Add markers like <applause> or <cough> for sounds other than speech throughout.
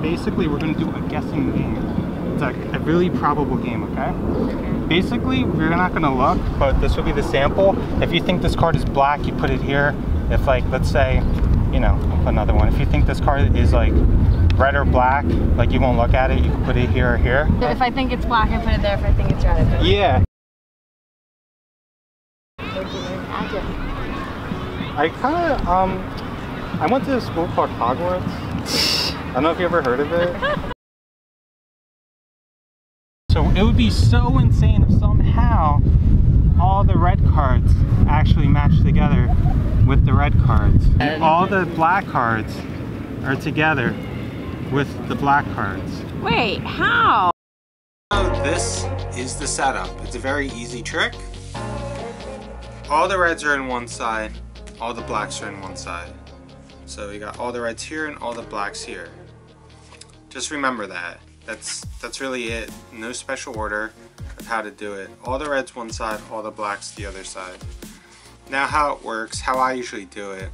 and basically we're gonna do a guessing game. It's like a really probable game, okay? Basically, we're not gonna look, but this will be the sample. If you think this card is black, you put it here. If like, let's say, you know, I'll put another one. If you think this card is like red or black, like you won't look at it, you can put it here or here. If I think it's black, I put it there. If I think it's red, I put it Yeah. I kind of, um, I went to a school called Hogwarts. I don't know if you ever heard of it. <laughs> so it would be so insane if somehow all the red cards actually match together with the red cards. And- all the black cards are together with the black cards. Wait, how? Um, this is the setup. It's a very easy trick. All the reds are in one side, all the blacks are in one side. So you got all the reds here and all the blacks here. Just remember that. That's that's really it. No special order of how to do it. All the reds one side, all the blacks the other side. Now how it works, how I usually do it,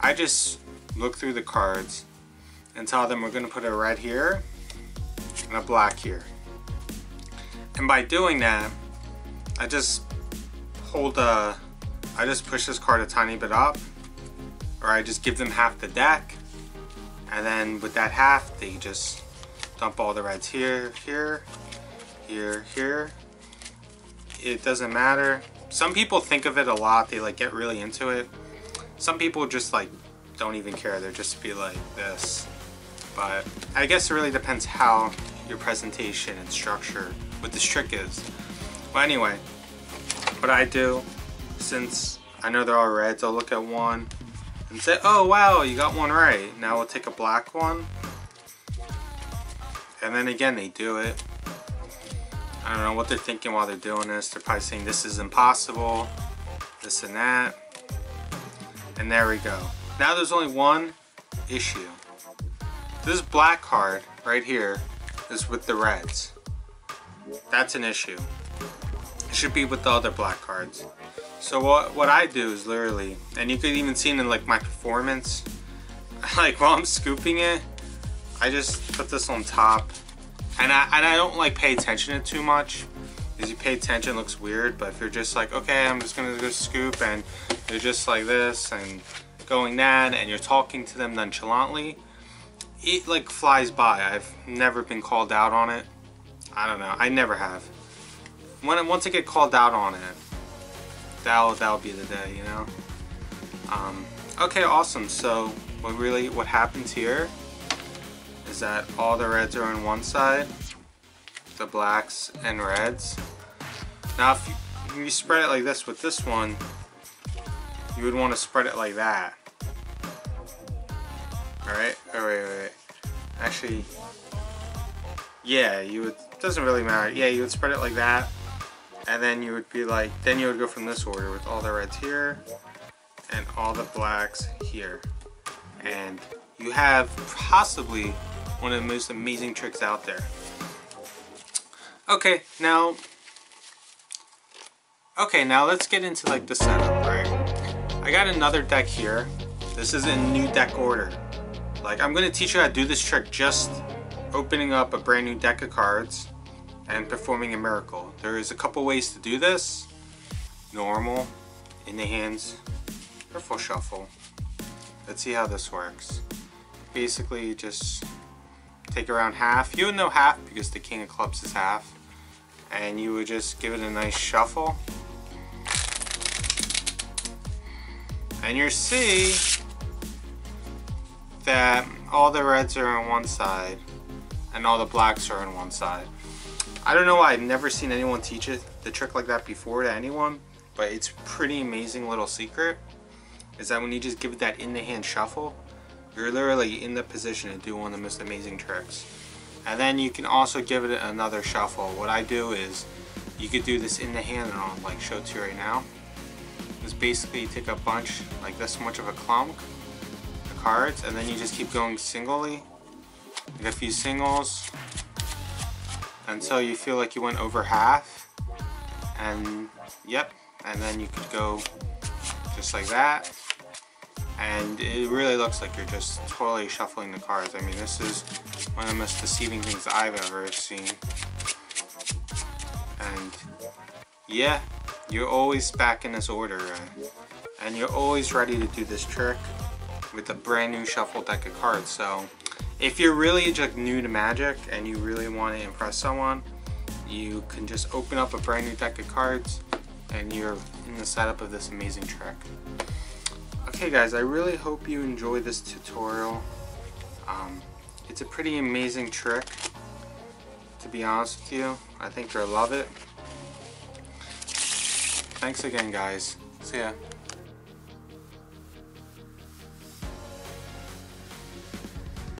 I just look through the cards and tell them we're gonna put a red here and a black here. And by doing that, I just hold a, I just push this card a tiny bit up, or I just give them half the deck, and then with that half, they just dump all the reds here, here, here, here. It doesn't matter. Some people think of it a lot, they like get really into it. Some people just like don't even care, they're just be like this. But I guess it really depends how your presentation and structure what this trick is. But anyway, what I do, since I know they're all reds, I'll look at one and say, oh wow, you got one right. Now we'll take a black one. And then again, they do it. I don't know what they're thinking while they're doing this. They're probably saying this is impossible, this and that. And there we go. Now there's only one issue. This black card right here is with the reds. That's an issue. It should be with the other black cards. So what, what I do is literally, and you could even see it in like my performance, <laughs> like while I'm scooping it, I just put this on top. And I, and I don't like pay attention to too much. Because you pay attention, it looks weird. But if you're just like, okay, I'm just gonna go scoop and you're just like this and going that and you're talking to them nonchalantly, it like flies by. I've never been called out on it. I don't know. I never have. When once I get called out on it, that'll that'll be the day, you know. Um, okay, awesome. So what really what happens here is that all the reds are on one side, the blacks and reds. Now, if you, if you spread it like this with this one, you would want to spread it like that. All right. Oh, wait, wait, wait. Actually, yeah, you would. Doesn't really matter. Yeah, you would spread it like that, and then you would be like, then you would go from this order with all the reds here, and all the blacks here, and you have possibly one of the most amazing tricks out there. Okay, now, okay, now let's get into like the setup, right? I got another deck here. This is in new deck order. Like, I'm gonna teach you how to do this trick just opening up a brand new deck of cards and performing a miracle. There is a couple ways to do this. Normal, in the hands, or full shuffle. Let's see how this works. Basically, you just take around half. You would know half because the king of clubs is half. And you would just give it a nice shuffle. And you see that all the reds are on one side and all the blacks are on one side. I don't know why I've never seen anyone teach it the trick like that before to anyone, but it's pretty amazing little secret is that when you just give it that in the hand shuffle, you're literally in the position to do one of the most amazing tricks. And then you can also give it another shuffle. What I do is you could do this in the hand and I'll like show it to you right now. Is basically you take a bunch like this much of a clunk of cards and then you just keep going singly. Like a few singles until you feel like you went over half. And yep, and then you could go just like that. and it really looks like you're just totally shuffling the cards. I mean, this is one of the most deceiving things I've ever seen. And yeah, you're always back in this order, uh, and you're always ready to do this trick with a brand new shuffle deck of cards. So if you're really just new to Magic and you really want to impress someone, you can just open up a brand new deck of cards and you're in the setup of this amazing trick. Okay guys, I really hope you enjoyed this tutorial. Um, it's a pretty amazing trick, to be honest with you. I think you'll love it. Thanks again guys. See ya.